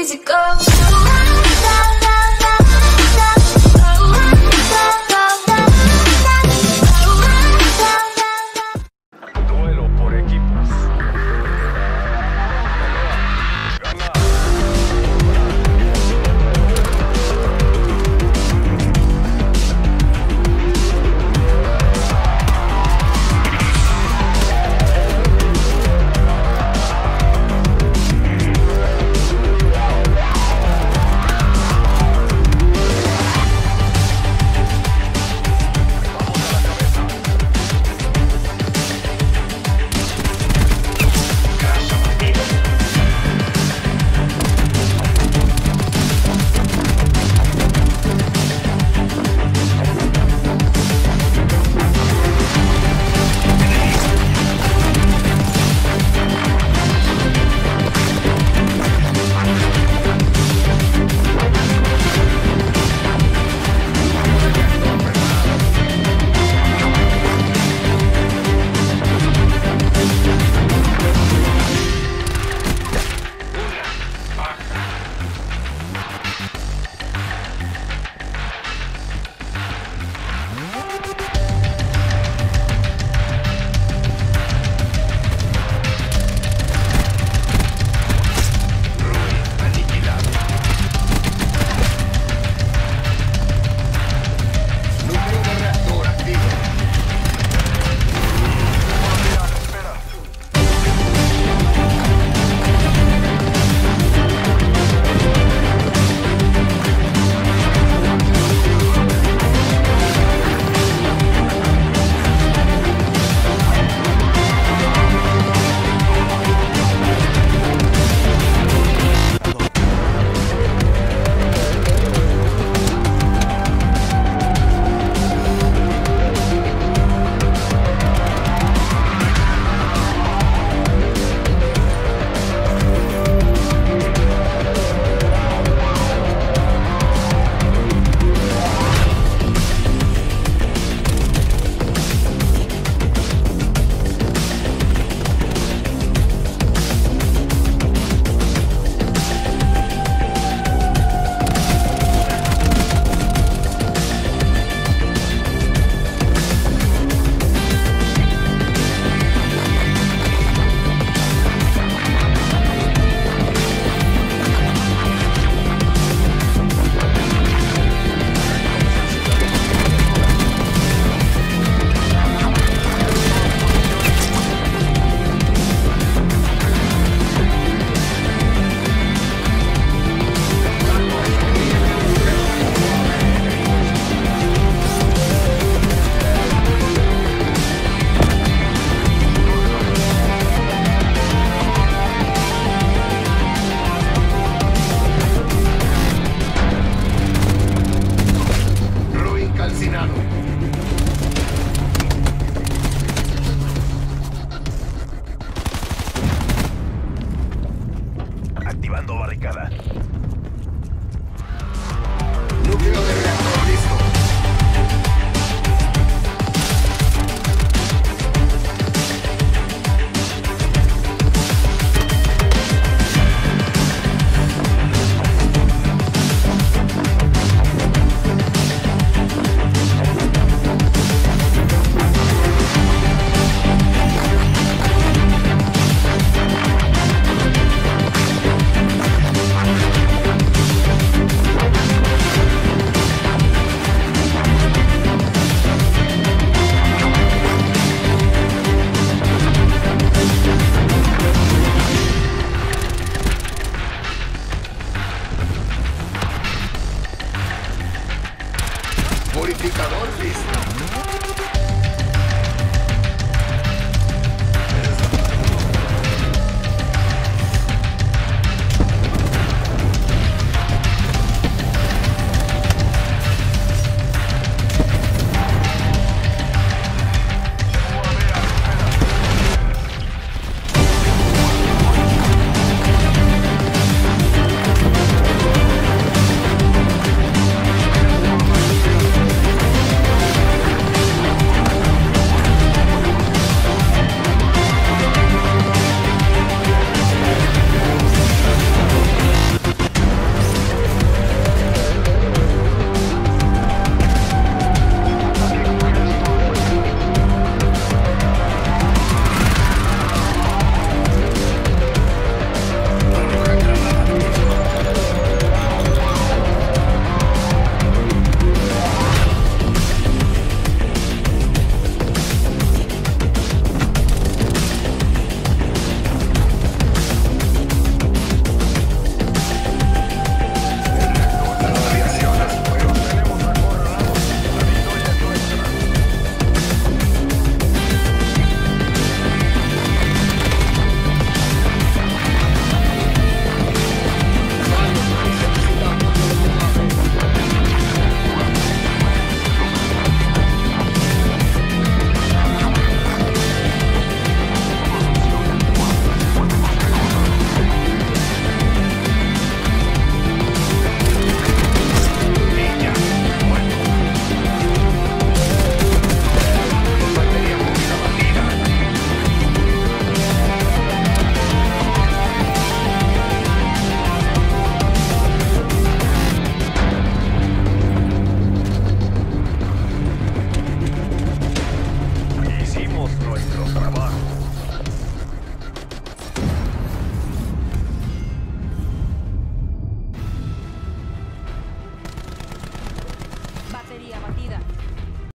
easy go. indicador listo.